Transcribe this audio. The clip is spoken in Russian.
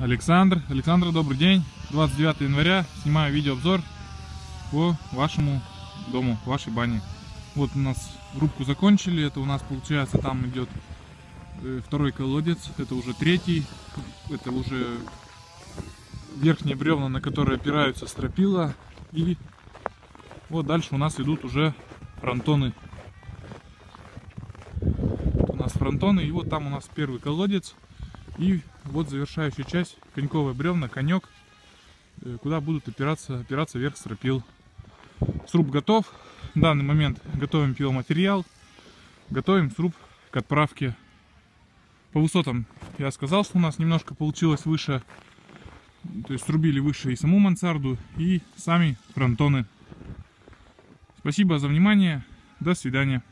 Александр. Александр, добрый день. 29 января. Снимаю видеообзор по вашему дому, вашей бане. Вот у нас рубку закончили. Это у нас получается там идет э, второй колодец. Это уже третий. Это уже верхние бревна, на которые опираются стропила. И вот дальше у нас идут уже фронтоны. Вот у нас фронтоны. И вот там у нас первый колодец. И вот завершающая часть, коньковые бревна, конек, э, куда будут опираться, опираться вверх стропил. Сруб готов. В данный момент готовим пиломатериал. Готовим сруб к отправке. По высотам я сказал, что у нас немножко получилось выше. То есть срубили выше и саму мансарду, и сами фронтоны. Спасибо за внимание. До свидания.